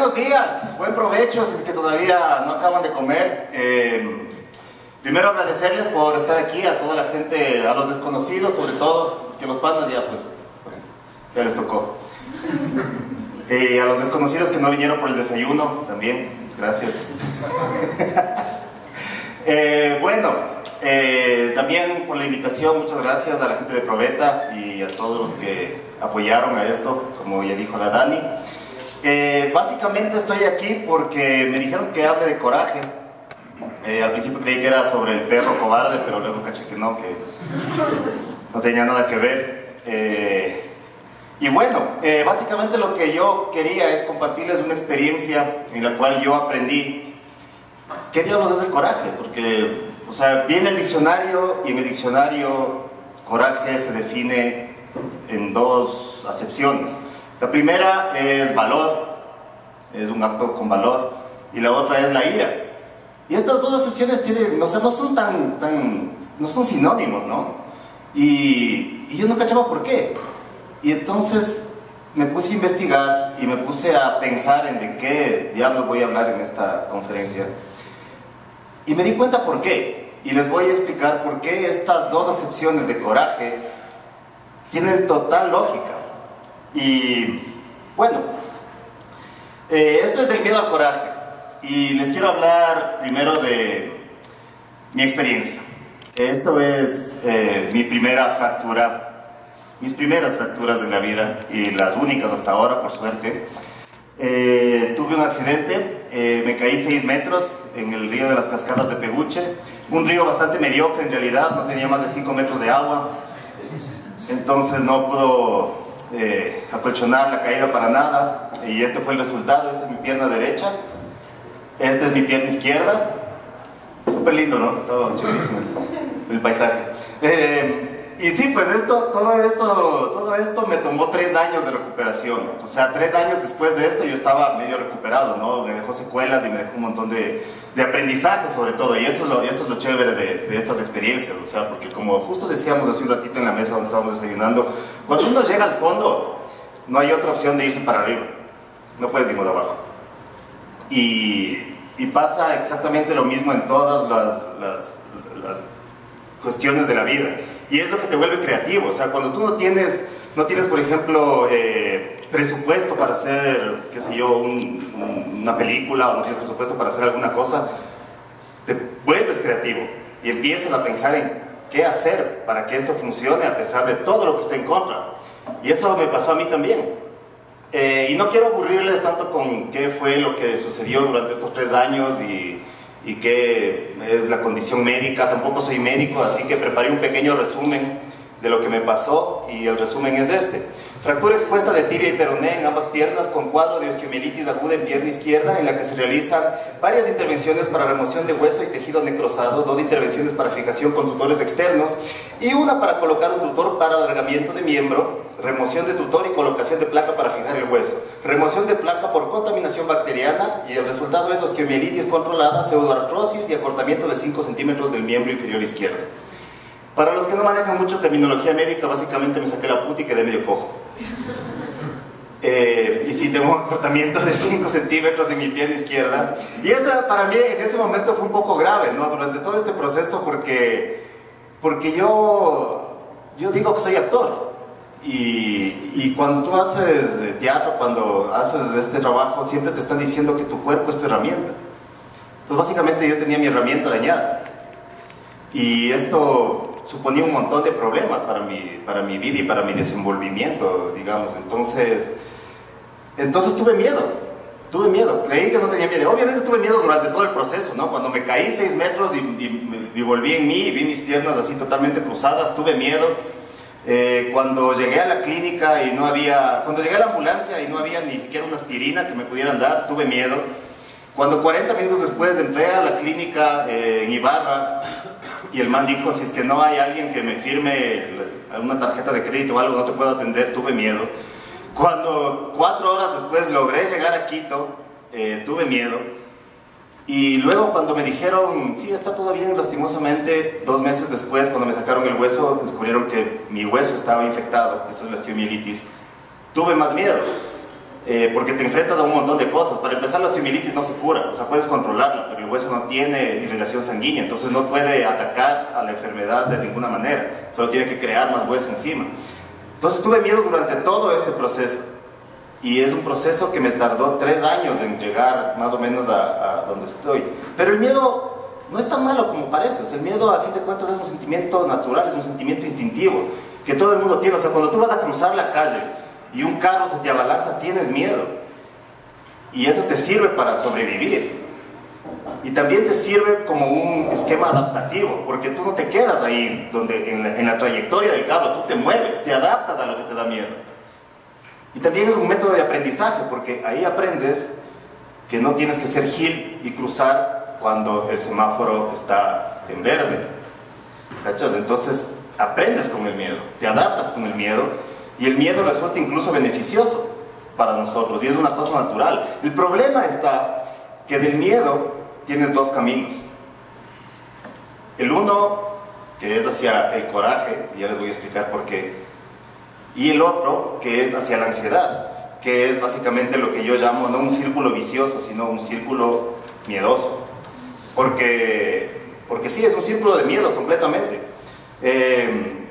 buenos días, buen provecho si es que todavía no acaban de comer. Eh, primero agradecerles por estar aquí, a toda la gente, a los desconocidos sobre todo, que los panas ya pues, ya les tocó. Eh, a los desconocidos que no vinieron por el desayuno también, gracias. bueno, también por la invitación, muchas gracias a la gente de Proveta y a todos los que apoyaron a esto, como ya dijo la Dani. Eh, básicamente estoy aquí porque me dijeron que hable de coraje. Eh, al principio creí que era sobre el perro cobarde, pero luego caché que no, que no tenía nada que ver. Eh, y bueno, básicamente lo que yo quería es compartirles una experiencia en la cual yo aprendí qué diablos es el coraje, porque, o sea, viene el diccionario y en el diccionario coraje se define en dos acepciones. La primera es valor, es un acto con valor, y la otra es la ira. Y estas dos acepciones tienen, o sea, no son tan, tan, no son sinónimos, ¿no? Y, y yo no cachaba por qué. Y entonces me puse a investigar y me puse a pensar en de qué diablos voy a hablar en esta conferencia. Y me di cuenta por qué. Y les voy a explicar por qué estas dos acepciones de coraje tienen total lógica. Y bueno, eh, esto es del miedo al coraje. Y les quiero hablar primero de mi experiencia. Esto es eh, mi primera fractura, mis primeras fracturas de la vida y las únicas hasta ahora, por suerte. Eh, tuve un accidente, me caí 6 metros en el río de las Cascadas de Peguche, un río bastante mediocre en realidad, no tenía más de 5 metros de agua, entonces no pudo eh, acolchonar la caída para nada y este fue el resultado, esta es mi pierna derecha, esta es mi pierna izquierda, súper lindo, ¿no? Todo chulísimo el, paisaje. Eh, y sí, pues esto, todo esto, todo esto me tomó tres años de recuperación. O sea, tres años después de esto yo estaba medio recuperado, ¿no? Me dejó secuelas y me dejó un montón de, de aprendizaje sobre todo. Y eso es lo, eso es lo chévere de, de, estas experiencias. O sea, porque como justo decíamos hace un ratito en la mesa donde estábamos desayunando, cuando uno llega al fondo, no hay otra opción de irse para arriba. No puedes ir de abajo. Y, y, pasa exactamente lo mismo en todas las, las, las cuestiones de la vida y es lo que te vuelve creativo. O sea, cuando tú no tienes, no tienes por ejemplo, eh, presupuesto para hacer, qué sé yo, una película o no tienes presupuesto para hacer alguna cosa, te vuelves creativo y empiezas a pensar en qué hacer para que esto funcione a pesar de todo lo que está en contra. Y eso me pasó a mí también. Eh, y no quiero aburrirles tanto con qué fue lo que sucedió durante estos tres años y y qué es la condición médica. Tampoco soy médico, así que preparé un pequeño resumen de lo que me pasó y el resumen es este. Fractura expuesta de tibia y peroné en ambas piernas con cuadro de osteomielitis aguda en pierna izquierda en la que se realizan varias intervenciones para remoción de hueso y tejido necrosado, dos intervenciones para fijación con tutores externos y una para colocar un tutor para alargamiento de miembro, remoción de tutor y colocación de placa para fijar el hueso, remoción de placa por contaminación bacteriana y el resultado es osteomielitis controlada, pseudoartrosis y acortamiento de 5 centímetros del miembro inferior izquierdo. Para los que no manejan mucho terminología médica, básicamente me saqué la puta y quedé medio cojo. Eh, y sí tengo un acortamiento de 5 centímetros en mi pierna izquierda. Y eso para mí en ese momento fue un poco grave, ¿no? Durante todo este proceso porque, porque yo, yo digo que soy actor. Y, y, cuando tú haces teatro, cuando haces este trabajo, siempre te están diciendo que tu cuerpo es tu herramienta. Entonces básicamente yo tenía mi herramienta dañada. Y esto suponía un montón de problemas para mi, para mi vida y para mi desenvolvimiento, digamos. Entonces, entonces tuve miedo, tuve miedo, creí que no tenía miedo. Obviamente tuve miedo durante todo el proceso, ¿no? Cuando me caí seis metros y, volví en mí y vi mis piernas así totalmente cruzadas, tuve miedo. Eh, cuando llegué a la clínica y no había, cuando llegué a la ambulancia y no había ni siquiera una aspirina que me pudieran dar, tuve miedo. Cuando 40 minutos después entré a la clínica eh, en Ibarra y el man dijo, si es que no hay alguien que me firme una tarjeta de crédito o algo, no te puedo atender, tuve miedo. Cuando cuatro horas después logré llegar a Quito, eh, tuve miedo. Y luego cuando me dijeron, sí, está todo bien, lastimosamente, dos meses después, cuando me sacaron el hueso, descubrieron que mi hueso estaba infectado, eso es la osteomielitis, tuve más miedo, eh, porque te enfrentas a un montón de cosas. Para empezar, la osteomielitis no se cura, o sea, puedes controlarla, pero el hueso no tiene irrigación sanguínea, entonces no puede atacar a la enfermedad de ninguna manera, solo tiene que crear más hueso encima. Entonces tuve miedo durante todo este proceso. Y es un proceso que me tardó tres años en llegar más o menos a, donde estoy. Pero el miedo no es tan malo como parece. O sea, el miedo, a fin de cuentas, es un sentimiento natural, es un sentimiento instintivo que todo el mundo tiene. O sea, cuando tú vas a cruzar la calle y un carro se te abalanza, tienes miedo. Y eso te sirve para sobrevivir. Y también te sirve como un esquema adaptativo, porque tú no te quedas ahí donde, en, la, en la trayectoria del carro, tú te mueves, te adaptas a lo que te da miedo. Y también es un método de aprendizaje, porque ahí aprendes que no tienes que ser gil y cruzar cuando el semáforo está en verde. ¿Cachas? Entonces aprendes con el miedo, te adaptas con el miedo y el miedo resulta incluso beneficioso para nosotros y es una cosa natural. El problema está que del miedo tienes dos caminos. El uno, que es hacia el coraje, y ya les voy a explicar por qué, y el otro, que es hacia la ansiedad, que es básicamente lo que yo llamo no un círculo vicioso, sino un círculo miedoso. Porque, porque sí, es un círculo de miedo completamente. Eh,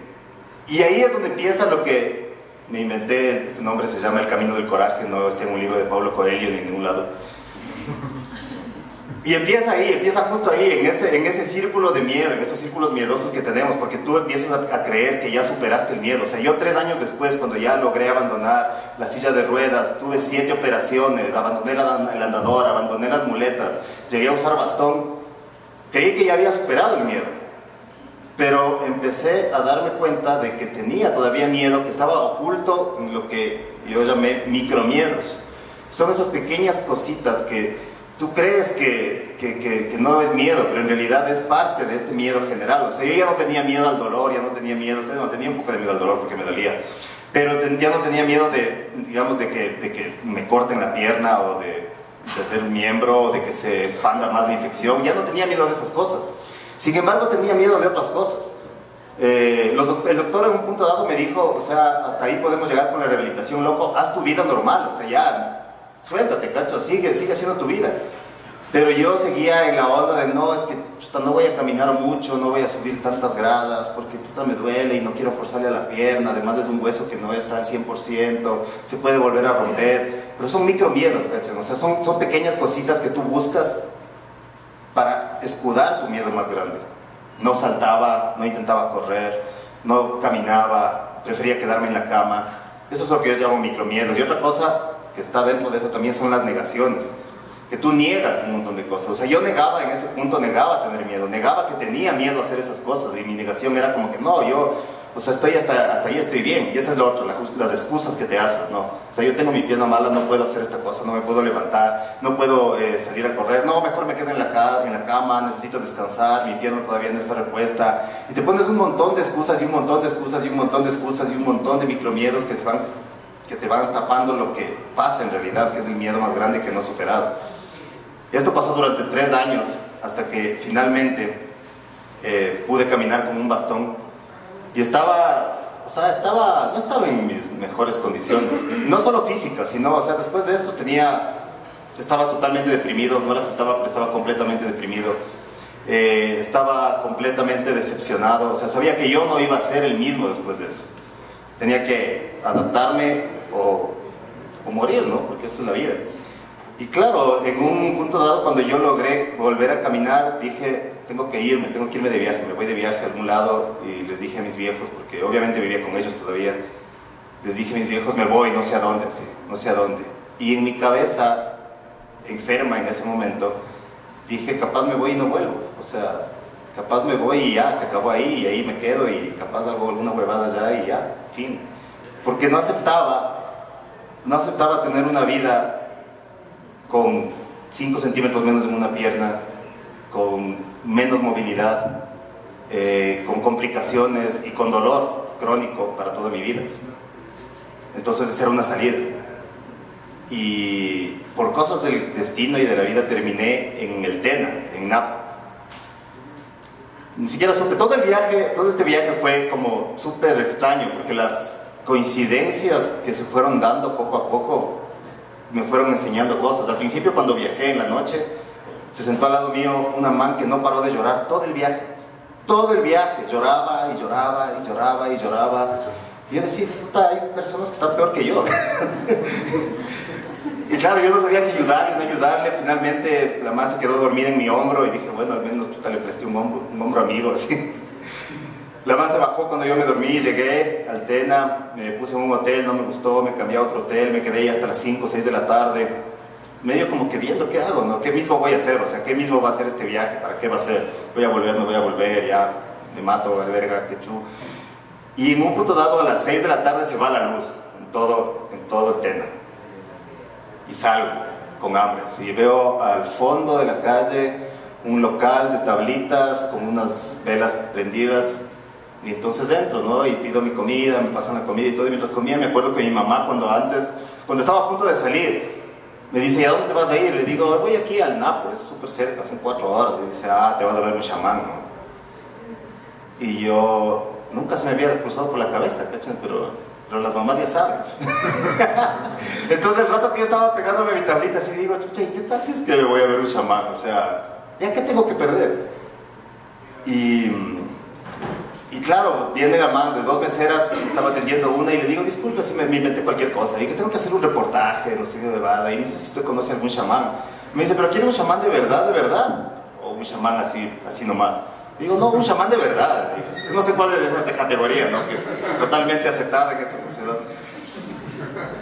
y ahí es donde empieza lo que me inventé, este nombre se llama El Camino del Coraje, no está en un libro de Pablo Coelho ni en ningún lado. Y empieza ahí, empieza justo ahí, en ese, en ese círculo de miedo, en esos círculos miedosos que tenemos, porque tú empiezas a, creer que ya superaste el miedo. O sea, yo tres años después, cuando ya logré abandonar la silla de ruedas, tuve siete operaciones, abandoné el andador, abandoné las muletas, llegué a usar bastón, creí que ya había superado el miedo. Pero empecé a darme cuenta de que tenía todavía miedo, que estaba oculto en lo que yo llamé micromiedos. Son esas pequeñas cositas que tú crees que, no es miedo, pero en realidad es parte de este miedo general. O sea, yo ya no tenía miedo al dolor, ya no tenía miedo, no tenía un poco de miedo al dolor porque me dolía, pero ya no tenía miedo de, digamos, de que, de que me corten la pierna o de perder un miembro o de que se expanda más la infección, ya no tenía miedo de esas cosas. Sin embargo, tenía miedo de otras cosas. Eh, el doctor en un punto dado me dijo, o sea, hasta ahí podemos llegar con la rehabilitación, loco, haz tu vida normal, o sea, ya suéltate, cacho, sigue, sigue haciendo tu vida. Pero yo seguía en la onda de no, es que no voy a caminar mucho, no voy a subir tantas gradas porque puta me duele y no quiero forzarle a la pierna, además es un hueso que no está al 100%, se puede volver a romper, pero son micro miedos, cacho, o sea, son, son pequeñas cositas que tú buscas para escudar tu miedo más grande. No saltaba, no intentaba correr, no caminaba, prefería quedarme en la cama. Eso es lo que yo llamo micromiedos. Y otra cosa que está dentro de eso también son las negaciones, que tú niegas un montón de cosas. O sea, yo negaba en ese punto, negaba tener miedo, negaba que tenía miedo a hacer esas cosas y mi negación era como que no, yo, o sea, estoy hasta, hasta ahí estoy bien. Y esa es lo otro, las excusas que te haces, ¿no? O sea, yo tengo mi pierna mala, no puedo hacer esta cosa, no me puedo levantar, no puedo eh, salir a correr, no, mejor me quedo en la, en la cama, necesito descansar, mi pierna todavía no está repuesta. Y te pones un montón de excusas y un montón de excusas y un montón de excusas y un montón de micromiedos que te van que te van tapando lo que pasa en realidad, que es el miedo más grande que no has superado. Esto pasó durante tres años, hasta que finalmente eh, pude caminar con un bastón y estaba, o sea, estaba, no estaba en mis mejores condiciones, no solo físicas, sino, o sea, después de eso tenía, estaba totalmente deprimido, no lo aceptaba, pero estaba completamente deprimido. Eh, estaba completamente decepcionado, o sea, sabía que yo no iba a ser el mismo después de eso. Tenía que adaptarme o, morir, ¿no? Porque esa es la vida. Y claro, en un punto dado, cuando yo logré volver a caminar, dije, tengo que irme, tengo que irme de viaje, me voy de viaje a algún lado y les dije a mis viejos, porque obviamente vivía con ellos todavía, les dije a mis viejos, me voy, no sé a dónde, no sé a dónde. Y en mi cabeza, enferma en ese momento, dije, capaz me voy y no vuelvo. O sea, capaz me voy y ya, se acabó ahí y ahí me quedo y capaz hago alguna huevada ya y ya, fin porque no aceptaba, no aceptaba tener una vida con 5 centímetros menos en una pierna, con menos movilidad, eh, con complicaciones y con dolor crónico para toda mi vida. Entonces esa era una salida. Y por cosas del destino y de la vida terminé en el Tena, en Napa. Ni siquiera supe, todo el viaje, todo este viaje fue como súper extraño, porque las coincidencias que se fueron dando poco a poco me fueron enseñando cosas. Al principio cuando viajé en la noche, se sentó al lado mío una man que no paró de llorar todo el viaje. Todo el viaje, lloraba y lloraba y lloraba y lloraba. Y yo decía, hay personas que están peor que yo. y claro, yo no sabía si ayudarle o no ayudarle. Finalmente la man se quedó dormida en mi hombro y dije, bueno, al menos puta, le presté un hombro, amigo. La más se bajó cuando yo me dormí, llegué al Tena, me puse en un hotel, no me gustó, me cambié a otro hotel, me quedé ahí hasta las 5 o 6 de la tarde, medio como que viendo qué hago, ¿no? ¿Qué mismo voy a hacer? O sea, ¿qué mismo va a ser este viaje? ¿Para qué va a ser? ¿Voy a volver? ¿No voy a volver? Ya me mato, verga, qué chu. Y en un punto dado, a las 6 de la tarde se va la luz en todo, en todo el Tena. Y salgo con hambre. Y veo al fondo de la calle un local de tablitas con unas velas prendidas y entonces dentro, ¿no? Y pido mi comida, me pasan la comida y todo. Y mientras comía, me acuerdo que mi mamá, cuando antes, cuando estaba a punto de salir, me dice, ¿y a dónde te vas a ir? Le digo, voy aquí al Napo, es súper cerca, son cuatro horas. Y dice, ah, te vas a ver un chamán, ¿no? Y yo, nunca se me había cruzado por la cabeza, ¿cachan? Pero, pero las mamás ya saben. entonces, el rato que yo estaba pegándome mi tablita, así digo, chucha, ¿y qué tal si es que me voy a ver un chamán? O sea, ¿ya qué tengo que perder? Y claro, viene la mano de dos meseras, estaba atendiendo una y le digo, disculpe si me, me inventé cualquier cosa. Y que tengo que hacer un reportaje, no sé qué bebada. Y dice, si usted conoce algún chamán. Me dice, pero ¿quiere un chamán de verdad, de verdad? O un chamán así, así nomás. Digo, no, un chamán de verdad. No sé cuál es esa categoría, ¿no? Totalmente aceptada en esa sociedad.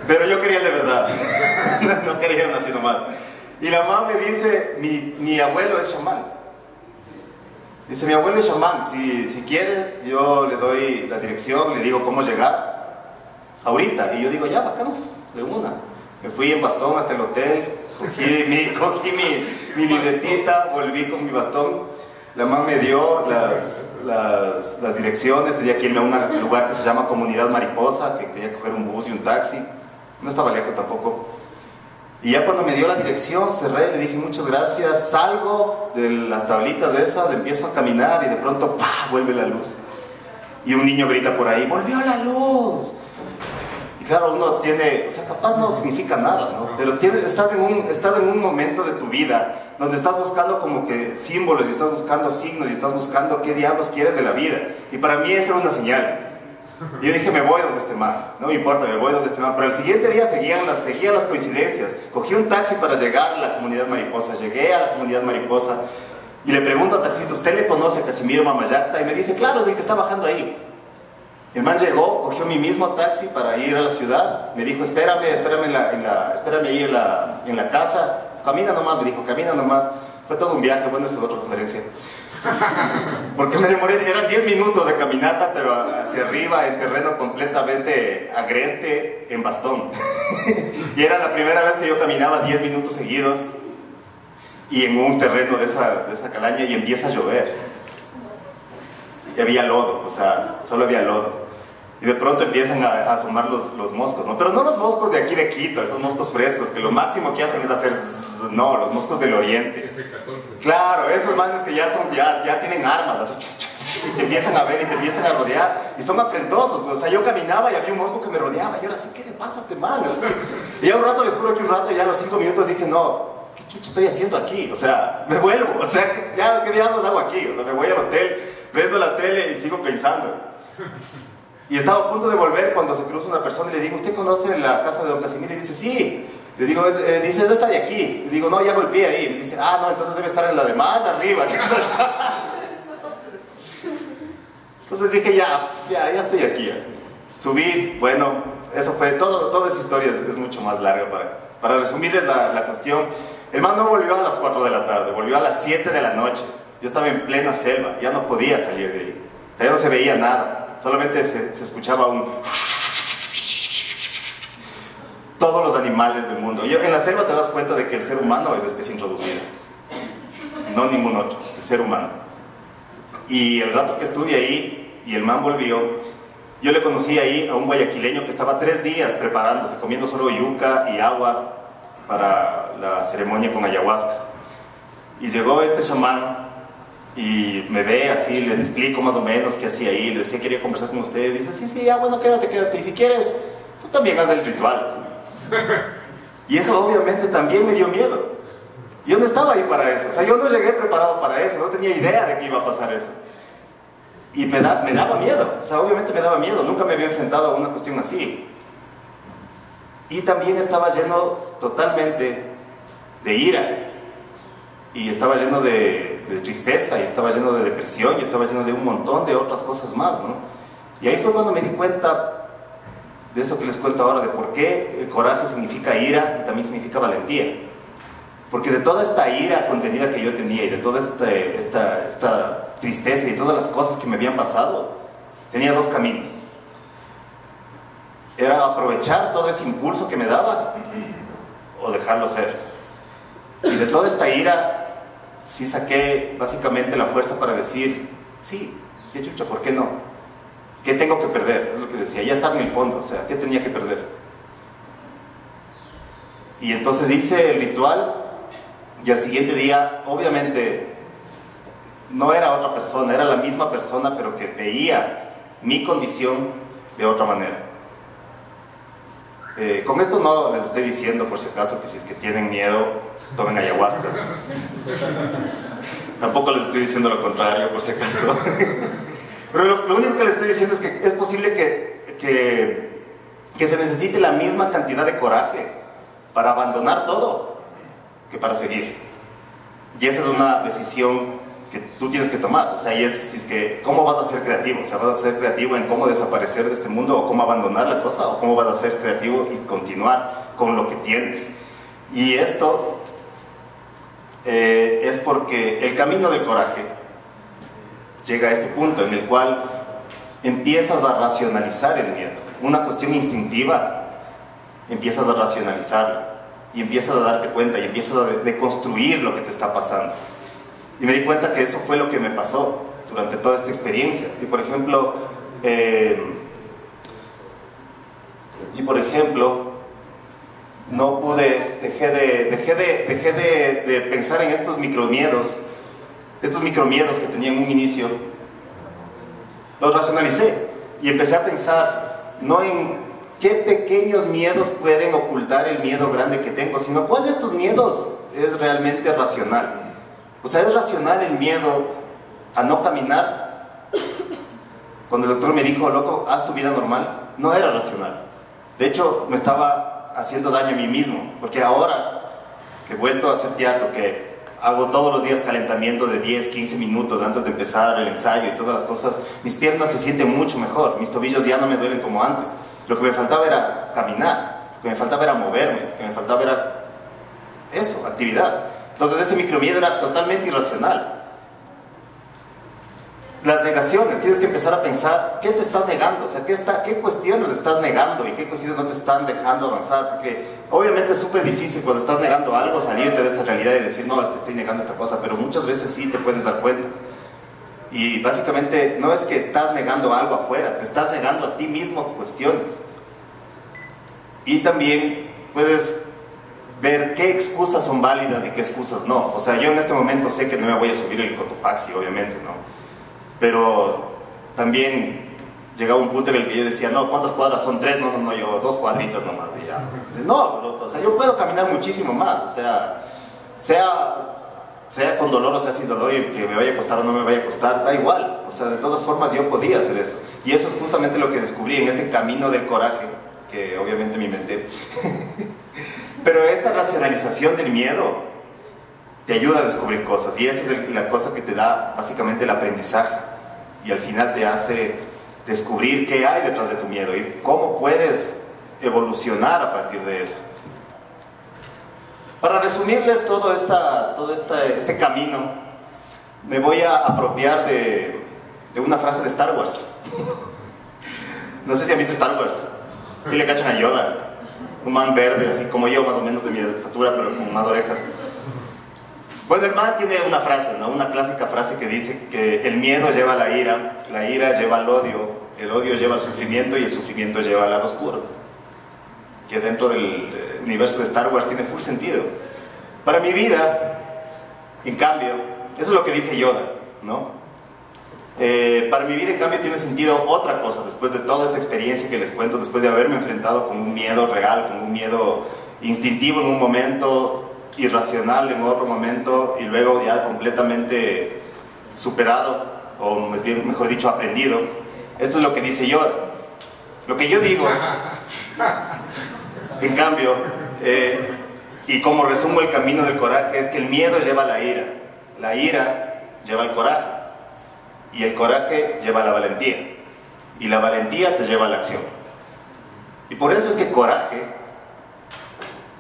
Pero yo quería de verdad. no quería así nomás. Y la mamá me dice, mi, mi abuelo es chamán. Dice, mi abuelo es chamán, si, si quiere, yo le doy la dirección, le digo cómo llegar ahorita. Y yo digo, ya, bacán, de una. Me fui en bastón hasta el hotel, cogí mi, cogí mi, mi libretita, volví con mi bastón. La mamá me dio las, las, las, direcciones, tenía que irme a un lugar que se llama Comunidad Mariposa, que tenía que coger un bus y un taxi. No estaba lejos tampoco. Y ya cuando me dio la dirección, cerré, le dije muchas gracias, salgo de las tablitas de esas, empiezo a caminar y de pronto, ¡pah!, vuelve la luz. Y un niño grita por ahí, ¡volvió la luz! Y claro, uno tiene, o sea, capaz no significa nada, ¿no? Pero tienes, estás, en un, estás en un momento de tu vida donde estás buscando como que símbolos y estás buscando signos y estás buscando qué diablos quieres de la vida. Y para mí eso era una señal. Y yo dije, me voy donde esté más, no me importa, me voy donde esté más. Pero el siguiente día seguían las, seguían las coincidencias. Cogí un taxi para llegar a la comunidad mariposa, llegué a la comunidad mariposa y le pregunto al taxista, ¿usted le conoce a Casimiro Mamayacta? Y me dice, claro, es el que está bajando ahí. El man llegó, cogió mi mismo taxi para ir a la ciudad, me dijo, espérame, espérame, en la, en la, espérame ahí en la, en la casa, camina nomás, me dijo, camina nomás. Fue todo un viaje, bueno, esa es otra conferencia. Porque me demoré, eran 10 minutos de caminata, pero hacia arriba, en terreno completamente agreste, en bastón. y era la primera vez que yo caminaba 10 minutos seguidos y en un terreno de esa, de esa calaña y empieza a llover. Y había lodo, o sea, solo había lodo. Y de pronto empiezan a, asomar los, los, moscos, ¿no? Pero no los moscos de aquí de Quito, esos moscos frescos, que lo máximo que hacen es hacer no, los moscos del oriente. Claro, esos manes que ya son, ya, ya tienen armas, y te empiezan a ver y te empiezan a rodear, y son afrentosos, o sea, yo caminaba y había un mosco que me rodeaba, y ahora sí, ¿qué le pasa a este man? Y ya un rato, les juro que un rato, ya a los cinco minutos dije, no, ¿qué chucho estoy haciendo aquí? O sea, me vuelvo, o sea, ya, ¿qué diablos hago aquí? O sea, me voy al hotel, prendo la tele y sigo pensando. Y estaba a punto de volver cuando se cruza una persona y le digo, ¿usted conoce la casa de don Casimiro? Y dice, sí. Le digo, eh, dice, ¿dónde está de aquí? Le digo, no, ya golpeé ahí. Me dice, ah, no, entonces debe estar en la de más arriba. Entonces dije, ya, ya, ya estoy aquí. Subí, bueno, eso fue, todo, toda esa historia es, mucho más larga. Para, para resumirles la, la cuestión, el man no volvió a las 4 de la tarde, volvió a las 7 de la noche. Yo estaba en plena selva, ya no podía salir de ahí. O sea, ya no se veía nada, solamente se escuchaba un animales del mundo. Y en la selva te das cuenta de que el ser humano es de especie introducida, no ningún otro, el ser humano. Y el rato que estuve ahí y el man volvió, yo le conocí ahí a un guayaquileño que estaba tres días preparándose, comiendo solo yuca y agua. para la ceremonia con ayahuasca. Y llegó este chamán y me ve así, le explico más o menos qué hacía ahí, le decía quería conversar con usted, dice, sí, sí, ya bueno, quédate, quédate, y si quieres, tú también haz el ritual. Y eso obviamente también me dio miedo. Yo no estaba ahí para eso, o sea, yo no llegué preparado para eso, no tenía idea de que iba a pasar eso. Y me, da, me daba miedo, o sea, obviamente me daba miedo, nunca me había enfrentado a una cuestión así. Y también estaba lleno totalmente de ira, y estaba lleno de, tristeza, y estaba lleno de depresión, y estaba lleno de un montón de otras cosas más, ¿no? Y ahí fue cuando me di cuenta de eso que les cuento ahora, de por qué el coraje significa ira y también significa valentía. Porque de toda esta ira contenida que yo tenía y de toda esta, esta tristeza y de todas las cosas que me habían pasado, tenía dos caminos. Era aprovechar todo ese impulso que me daba o dejarlo ser. Y de toda esta ira, sí saqué básicamente la fuerza para decir, sí, qué chucha, ¿por qué no? ¿Qué tengo que perder? Es lo que decía, ya estaba en el fondo, o sea, ¿qué tenía que perder? Y entonces hice el ritual y al siguiente día, obviamente, no era otra persona, era la misma persona, pero que veía mi condición de otra manera. Eh, con esto no les estoy diciendo, por si acaso, que si es que tienen miedo, tomen ayahuasca. Tampoco les estoy diciendo lo contrario, por si acaso. Pero lo, único que les estoy diciendo es que es posible que, que, que se necesite la misma cantidad de coraje para abandonar todo que para seguir. Y esa es una decisión que tú tienes que tomar. O sea, y es, es que, ¿cómo vas a ser creativo? O sea, ¿vas a ser creativo en cómo desaparecer de este mundo o cómo abandonar la cosa? ¿O cómo vas a ser creativo y continuar con lo que tienes? Y esto eh, es porque el camino del coraje llega a este punto en el cual empiezas a racionalizar el miedo. Una cuestión instintiva, empiezas a racionalizarla y empiezas a darte cuenta y empiezas a deconstruir lo que te está pasando. Y me di cuenta que eso fue lo que me pasó durante toda esta experiencia. Y por ejemplo, eh, y por ejemplo, no pude, dejé de, dejé de, dejé de, pensar en estos micromiedos, estos micromiedos que tenía en un inicio, los racionalicé y empecé a pensar no en qué pequeños miedos pueden ocultar el miedo grande que tengo, sino cuál de estos miedos es realmente racional. O sea, es racional el miedo a no caminar. Cuando el doctor me dijo, loco, haz tu vida normal, no era racional. De hecho, me estaba haciendo daño a mí mismo, porque ahora que he vuelto a hacer teatro, que hago todos los días calentamiento de 10, 15 minutos antes de empezar el ensayo y todas las cosas, mis piernas se sienten mucho mejor, mis tobillos ya no me duelen como antes. Lo que me faltaba era caminar, lo que me faltaba era moverme, lo que me faltaba era eso, actividad. Entonces ese micromiedo era totalmente irracional. Las negaciones, tienes que empezar a pensar qué te estás negando, o sea, qué, está, qué cuestiones estás negando y qué cuestiones no te están dejando avanzar, porque obviamente es súper difícil cuando estás negando algo salirte de esa realidad y decir, no, es que estoy negando esta cosa, pero muchas veces sí te puedes dar cuenta. Y básicamente no es que estás negando algo afuera, te estás negando a ti mismo cuestiones. Y también puedes ver qué excusas son válidas y qué excusas no. O sea, yo en este momento sé que no me voy a subir el Cotopaxi, obviamente, ¿no? Pero también llegaba un punto en el que yo decía, no, ¿cuántas cuadras son? Tres, no, no, no, yo dos cuadritas nomás, y ya. No, o sea, yo puedo caminar muchísimo más, o sea, sea, sea con dolor o sea sin dolor y que me vaya a costar o no me vaya a costar, da igual. O sea, de todas formas yo podía hacer eso. Y eso es justamente lo que descubrí en este camino del coraje, que obviamente mi mente Pero esta racionalización del miedo te ayuda a descubrir cosas y esa es la cosa que te da básicamente el aprendizaje y al final te hace descubrir qué hay detrás de tu miedo y cómo puedes evolucionar a partir de eso. Para resumirles todo, esta, todo este camino, me voy a apropiar de, de una frase de Star Wars. no sé si han visto Star Wars. Si le cachan a Yoda un man verde, así como yo, más o menos de mi estatura, pero con más orejas. Bueno, el tiene una frase, ¿no? una clásica frase que dice que el miedo lleva a la ira, la ira lleva al odio, el odio lleva al sufrimiento y el sufrimiento lleva al lado oscuro. que dentro del eh, universo de Star Wars tiene full sentido. Para mi vida, en cambio, eso es lo que dice Yoda, ¿no? Eh, para mi vida, en cambio, tiene sentido otra cosa, después de toda esta experiencia que les cuento, después de haberme enfrentado con un miedo real, con un miedo instintivo en un momento, irracional en otro momento, y luego ya completamente superado, o mejor dicho, aprendido. Esto es lo que dice Yoda. Lo que yo digo, en cambio, eh, y como resumo el camino del coraje, es que el miedo lleva a la ira, la ira lleva al coraje, y el coraje lleva a la valentía, y la valentía te lleva a la acción. Y por eso es que coraje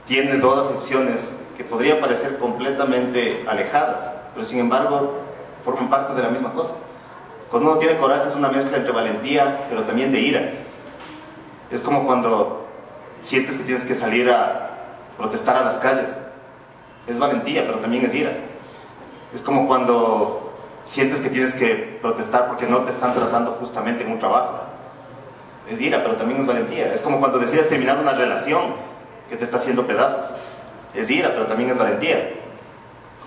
tiene dos acepciones que podrían parecer completamente alejadas, pero sin embargo forman parte de la misma cosa. Cuando uno tiene coraje es una mezcla entre valentía, pero también de ira. Es como cuando sientes que tienes que salir a protestar a las calles. Es valentía, pero también es ira. Es como cuando sientes que tienes que protestar porque no te están tratando justamente en un trabajo. Es ira, pero también es valentía. Es como cuando decides terminar una relación que te está haciendo pedazos. Es ira, pero también es valentía.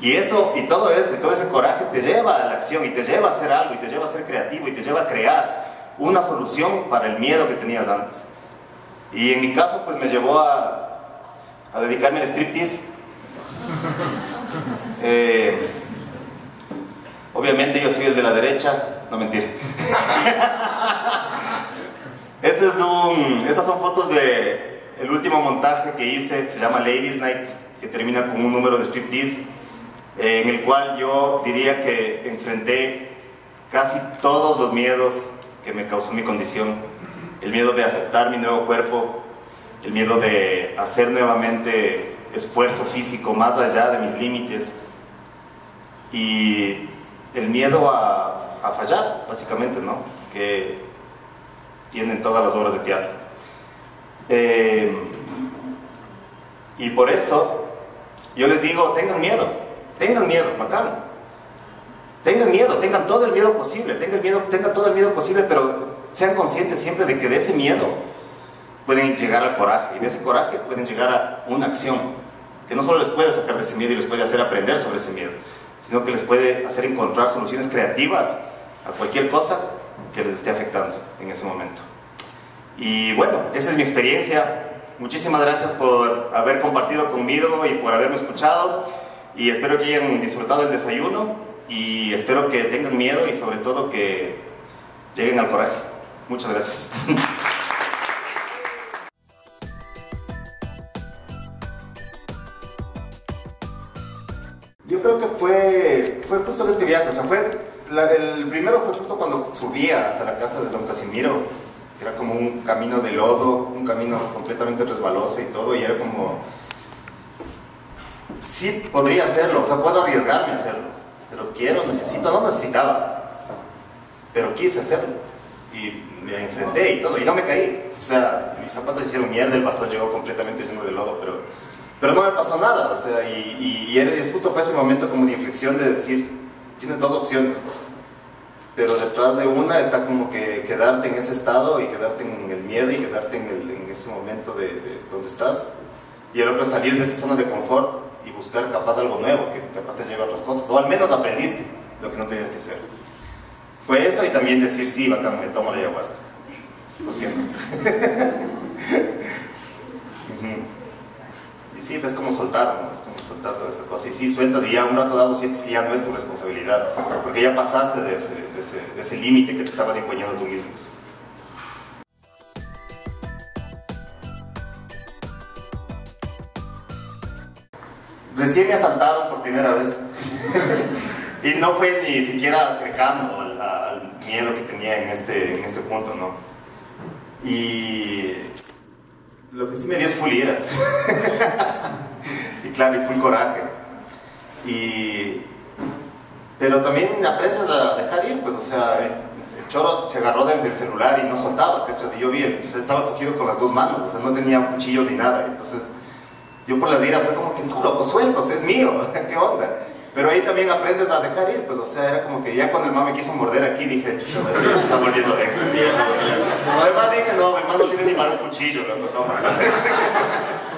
Y eso, y todo eso, y todo ese coraje te lleva a la acción, y te lleva a hacer algo, y te lleva a ser creativo, y te lleva a crear una solución para el miedo que tenías antes. Y en mi caso, pues me llevó a, a dedicarme al striptease. Eh, obviamente yo soy el de la derecha, no mentir. Este es un, estas son fotos de el último montaje que hice, se llama Ladies Night, que termina con un número de striptease, eh, en el cual yo diría que enfrenté casi todos los miedos que me causó mi condición el miedo de aceptar mi nuevo cuerpo, el miedo de hacer nuevamente esfuerzo físico más allá de mis límites y el miedo a, fallar, básicamente, ¿no? Que tienen todas las obras de teatro. Eh, y por eso yo les digo, tengan miedo, tengan miedo, bacán. Tengan miedo, tengan todo el miedo posible, tengan, miedo, tengan todo el miedo posible, pero sean conscientes siempre de que de ese miedo pueden llegar al coraje y de ese coraje pueden llegar a una acción que no solo les puede sacar de ese miedo y les puede hacer aprender sobre ese miedo, sino que les puede hacer encontrar soluciones creativas a cualquier cosa que les esté afectando en ese momento. Y bueno, esa es mi experiencia. Muchísimas gracias por haber compartido conmigo y por haberme escuchado. Y espero que hayan disfrutado el desayuno y espero que tengan miedo y sobre todo que lleguen al coraje. Muchas gracias. Yo creo que fue, fue justo este viaje, o sea, fue, el primero fue justo cuando subía hasta la casa de don Casimiro, era como un camino de lodo, un camino completamente resbaloso y todo, y era como, sí, podría hacerlo, o sea, puedo arriesgarme a hacerlo, pero quiero, necesito, no necesitaba, pero quise hacerlo y me enfrenté y todo, y no me caí. O sea, mis zapatos hicieron mierda, el bastón llegó completamente lleno de lodo, pero, pero no me pasó nada. O sea, y, y, y justo fue ese momento como de inflexión de decir, tienes dos opciones, pero detrás de una está como que quedarte en ese estado y quedarte en el miedo y quedarte en, el, en ese momento de, de, donde estás, y el otro es salir de esa zona de confort y buscar capaz algo nuevo, que capaz te llevar las cosas, o al menos aprendiste lo que no tenías que hacer. Fue eso y también decir, sí, bacán, me tomo la ayahuasca. ¿Por qué no? y sí, es como soltar, ¿no? Es como soltar toda esa cosa. Y sí, sueltas y ya un rato dado sientes que ya no es tu responsabilidad, porque ya pasaste de ese, de ese, límite que te estabas imponiendo tú mismo. Recién me asaltaron por primera vez. y no fue ni siquiera cercano al, miedo que tenía en este, en este punto, ¿no? Y lo que sí me dio es full iras. y claro, y full coraje. Y, pero también aprendes a dejar ir, pues, o sea, el, choro se agarró del, celular y no soltaba, ¿cachas? Y yo vi, sea, estaba cogido con las dos manos, o sea, no tenía cuchillo ni nada. Entonces, yo por las iras fue como que no, loco, sueltos, es mío, ¿qué onda? Pero ahí también aprendes a dejar ir, pues, o sea, era como que ya cuando el mamá me quiso morder aquí, dije, se está volviendo de exceso. Además dije, no, mi hermano tiene ni para un cuchillo, loco, toma.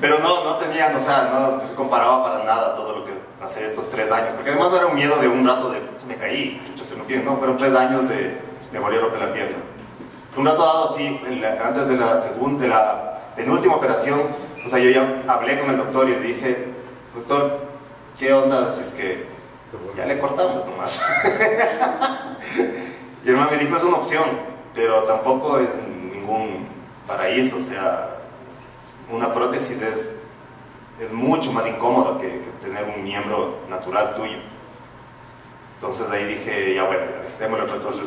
Pero no, no tenían, o sea, no se comparaba para nada todo lo que pasé estos tres años, porque además no era un miedo de un rato de, me caí, se me no, fueron tres años de, me volví a romper la pierna. Un rato dado, sí, antes de la segunda, de la penúltima operación, o sea, yo ya hablé con el doctor y le dije, doctor, ¿qué onda si es que ya le cortamos nomás? y el man me dijo, es una opción, pero tampoco es ningún paraíso, o sea, una prótesis es, es mucho más incómodo que, que tener un miembro natural tuyo. Entonces ahí dije, ya bueno, démosle otra cosa,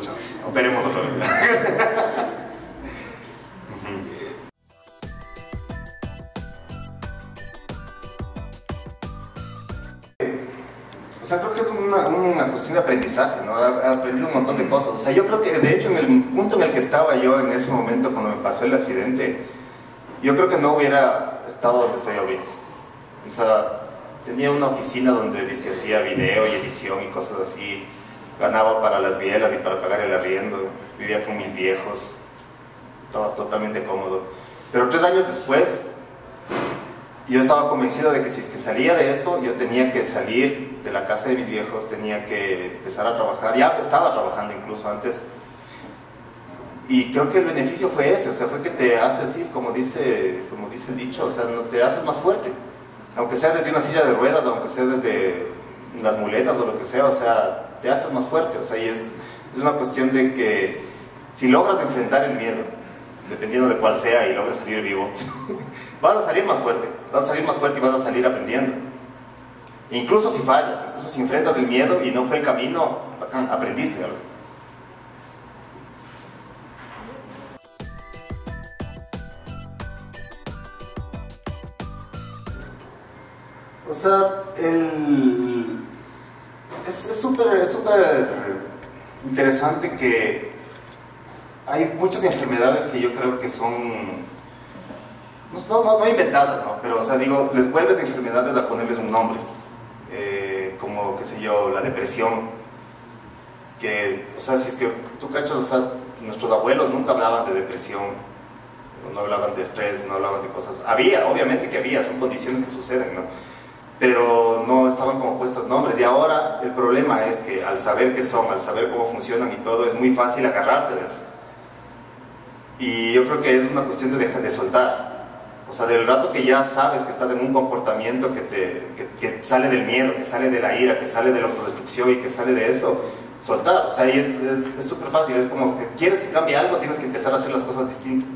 operemos otra vez. O sea, creo que es una, una, cuestión de aprendizaje, ¿no? He aprendido un montón de cosas. O sea, yo creo que de hecho en el punto en el que estaba yo en ese momento cuando me pasó el accidente, yo creo que no hubiera estado donde estoy ahorita. O sea, tenía una oficina donde que hacía video y edición y cosas así. Ganaba para las bielas y para pagar el arriendo. Vivía con mis viejos. Estaba totalmente cómodo. Pero tres años después, yo estaba convencido de que si es que salía de eso, yo tenía que salir de la casa de mis viejos, tenía que empezar a trabajar, ya estaba trabajando incluso antes. Y creo que el beneficio fue ese, o sea, fue que te hace decir, como dice, como dice el dicho, o sea, no, te haces más fuerte. Aunque sea desde una silla de ruedas, aunque sea desde las muletas o lo que sea, o sea, te haces más fuerte. O sea, y es, es una cuestión de que si logras enfrentar el miedo, dependiendo de cuál sea, y logras salir vivo, vas a salir más fuerte, vas a salir más fuerte y vas a salir aprendiendo. Incluso si fallas, incluso si enfrentas el miedo y no fue el camino, aprendiste algo. Sea, el... es súper es súper interesante que hay muchas enfermedades que yo creo que son no, no, no inventadas, ¿no? Pero, o sea, digo, les vuelves enfermedades a ponerles un nombre. Eh, como, qué sé yo, la depresión. Que, o sea, si es que tú cachas, o sea, nuestros abuelos nunca hablaban de depresión, no hablaban de estrés, no hablaban de cosas. Había, obviamente que había, son condiciones que suceden, ¿no? Pero no estaban como puestos nombres. Y ahora el problema es que al saber qué son, al saber cómo funcionan y todo, es muy fácil agarrarte de eso. Y yo creo que es una cuestión de dejar de soltar. O sea, del rato que ya sabes que estás en un comportamiento que, te, que, sale del miedo, que sale de la ira, que sale de la autodestrucción y que sale de eso, soltar. O sea, ahí es súper fácil. Es como que quieres que cambie algo, tienes que empezar a hacer las cosas distintas.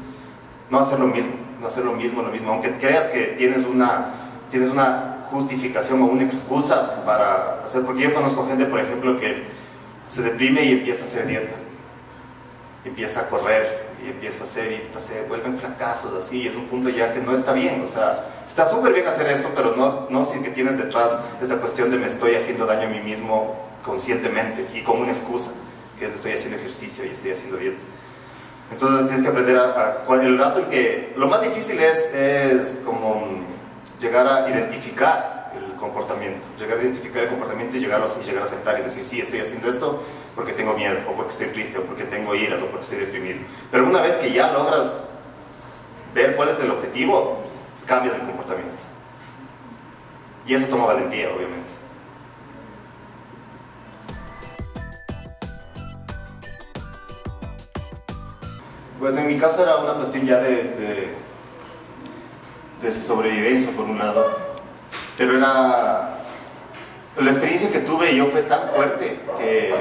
No hacer lo mismo, no hacer lo mismo, lo mismo. Aunque creas que tienes una, tienes una justificación o una excusa para hacer. Porque yo conozco gente, por ejemplo, que se deprime y empieza a hacer dieta. Empieza a correr, y empieza a hacer y se vuelven fracasos así, y es un punto ya que no está bien, o sea, está súper bien hacer eso, pero no, no si que tienes detrás esta cuestión de me estoy haciendo daño a mí mismo conscientemente y con una excusa, que es estoy haciendo ejercicio y estoy haciendo dieta. Entonces tienes que aprender a, a el rato en que, lo más difícil es, es como llegar a identificar comportamiento, llegar a identificar el comportamiento y llegar a, y llegar a aceptar y decir, sí, estoy haciendo esto porque tengo miedo, o porque estoy triste, o porque tengo ira, o porque estoy deprimido. Pero una vez que ya logras ver cuál es el objetivo, cambias el comportamiento. Y eso toma valentía, obviamente. Bueno, en mi caso era una cuestión ya de, de sobrevivencia, por un lado. Pero era la experiencia que tuve yo fue tan fuerte que,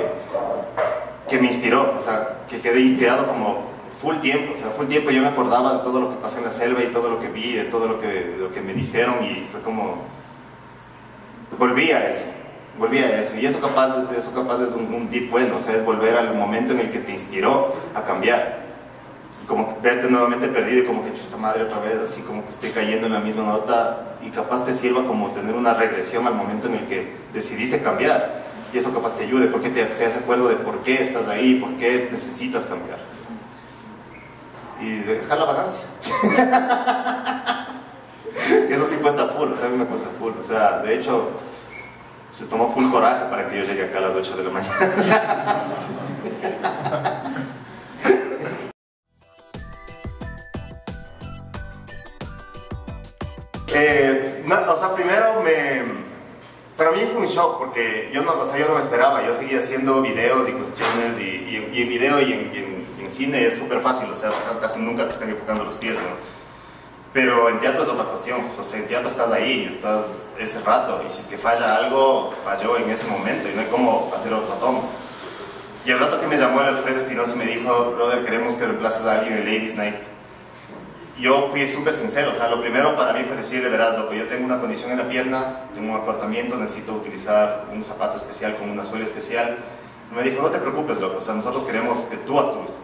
que me inspiró, o sea, que quedé inspirado como full tiempo, o sea, full tiempo yo me acordaba de todo lo que pasó en la selva y todo lo que vi, de todo lo que, lo que me dijeron y fue como, volví a eso, volví a eso. Y eso capaz, eso capaz es un, un tip bueno, o sea, es volver al momento en el que te inspiró a cambiar como verte nuevamente perdido y como que chuta madre otra vez, así como que estoy cayendo en la misma nota y capaz te sirva como tener una regresión al momento en el que decidiste cambiar y eso capaz te ayude porque te, te hace acuerdo de por qué estás ahí, por qué necesitas cambiar y dejar la vagancia. Eso sí cuesta full, o sea, a mí me cuesta full. O sea, de hecho, se tomó full coraje para que yo llegue acá a las 8 de la mañana. Eh, o sea, primero me... Para mí fue un shock porque yo no, o sea, yo no me esperaba, yo seguía haciendo videos y cuestiones y, en video y en, en cine es súper fácil, o sea, casi nunca te están enfocando los pies, ¿no? Pero en teatro es otra cuestión, o sea, en teatro estás ahí, estás ese rato, y si es que falla algo, falló en ese momento y no hay cómo hacer otro toma. Y el rato que me llamó el Alfredo Espinosa y me dijo, brother, queremos que reemplaces a alguien en Ladies Night. Yo fui súper sincero, o sea, lo primero para mí fue decirle, verás, loco, yo tengo una condición en la pierna, tengo un apartamiento, necesito utilizar un zapato especial con una suela especial. Me dijo, no te preocupes, loco, o sea, nosotros queremos que tú actúes.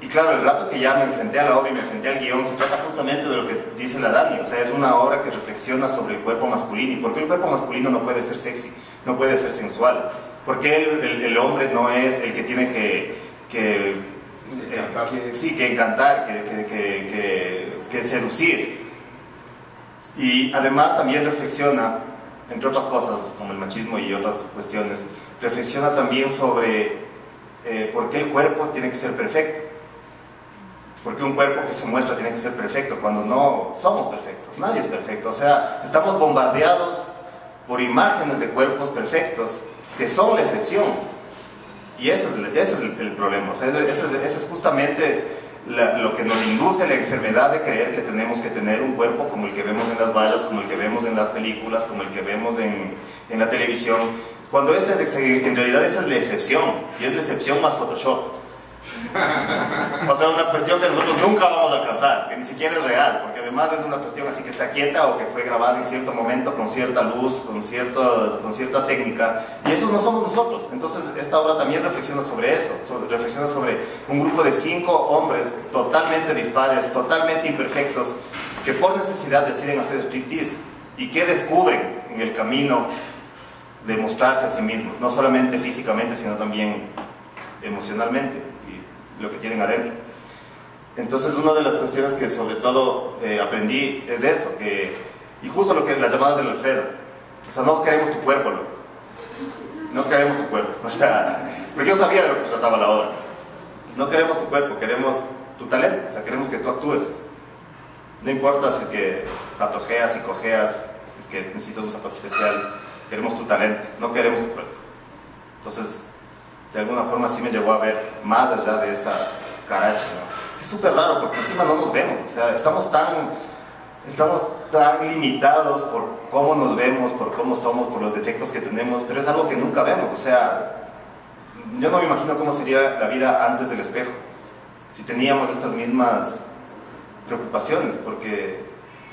Y claro, el rato que ya me enfrenté a la obra y me enfrenté al guion, se trata justamente de lo que dice la Dani, o sea, es una obra que reflexiona sobre el cuerpo masculino. ¿Y por qué el cuerpo masculino no puede ser sexy, no puede ser sensual? ¿Por qué el, hombre no es el que tiene que, que, sí, que encantar, que, que seducir? Y además también reflexiona, entre otras cosas, como el machismo y otras cuestiones, reflexiona también sobre eh, por qué el cuerpo tiene que ser perfecto. Porque un cuerpo que se muestra tiene que ser perfecto cuando no somos perfectos, nadie es perfecto. O sea, estamos bombardeados por imágenes de cuerpos perfectos que son la excepción. Y ese es, el, problema. O ese, es, justamente lo que nos induce la enfermedad de creer que tenemos que tener un cuerpo como el que vemos en las vallas, como el que vemos en las películas, como el que vemos en, la televisión. Cuando es, en realidad esa es la excepción. Y es la excepción más Photoshop. O sea, una cuestión que nosotros nunca vamos a alcanzar, que ni siquiera es real, porque además es una cuestión así que está quieta o que fue grabada en cierto momento con cierta luz, con, cierto, con cierta técnica, y esos no somos nosotros. Entonces, esta obra también reflexiona sobre eso, reflexiona sobre un grupo de cinco hombres totalmente dispares, totalmente imperfectos, que por necesidad deciden hacer striptease y que descubren en el camino de mostrarse a sí mismos, no solamente físicamente, sino también emocionalmente lo que tienen adentro. Entonces, una de las cuestiones que sobre todo eh, aprendí es de eso, que, y justo lo que las llamadas del Alfredo, o sea, no queremos tu cuerpo, loco. No queremos tu cuerpo, o sea, porque yo sabía de lo que se trataba la obra. No queremos tu cuerpo, queremos tu talento, o sea, queremos que tú actúes. No importa si es que patojeas y cojeas, si es que necesitas un zapato especial, queremos tu talento, no queremos tu cuerpo. Entonces, de alguna forma sí me llevó a ver más allá de esa caracha. Es súper raro porque encima no nos vemos, o sea, estamos tan, estamos tan limitados por cómo nos vemos, por cómo somos, por los defectos que tenemos, pero es algo que nunca vemos, o sea, yo no me imagino cómo sería la vida antes del espejo, si teníamos estas mismas preocupaciones, porque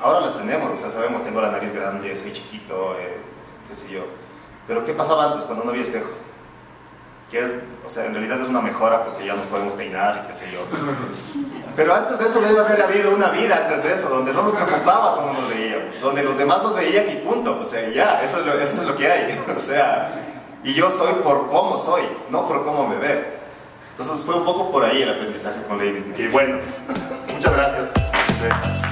ahora las tenemos, o sea, sabemos, tengo la nariz grande, soy chiquito, eh, qué sé yo, pero ¿qué pasaba antes cuando no había espejos? Que es, o sea, en realidad es una mejora porque ya nos podemos peinar y qué sé yo. Pero antes de eso debe haber habido una vida antes de eso, donde no nos preocupaba cómo nos veíamos, donde los demás nos veían y punto, o sea, ya, eso es lo, eso es lo que hay, o sea, y yo soy por cómo soy, no por cómo me veo. Entonces fue un poco por ahí el aprendizaje con Ladies Y bueno, muchas gracias.